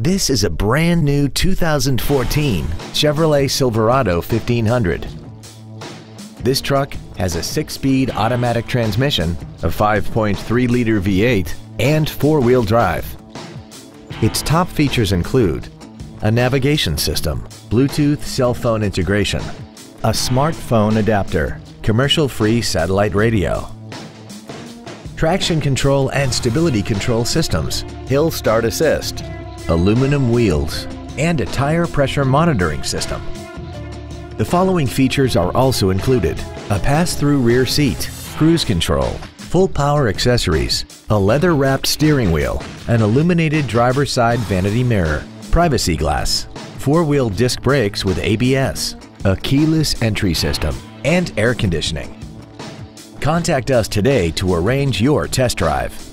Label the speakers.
Speaker 1: This is a brand new 2014 Chevrolet Silverado 1500. This truck has a six-speed automatic transmission, a 5.3-liter V8, and four-wheel drive. Its top features include a navigation system, Bluetooth cell phone integration, a smartphone adapter, commercial-free satellite radio, traction control and stability control systems, hill start assist, aluminum wheels, and a tire pressure monitoring system. The following features are also included. A pass-through rear seat, cruise control, full power accessories, a leather-wrapped steering wheel, an illuminated driver's side vanity mirror, privacy glass, four-wheel disc brakes with ABS, a keyless entry system, and air conditioning. Contact us today to arrange your test drive.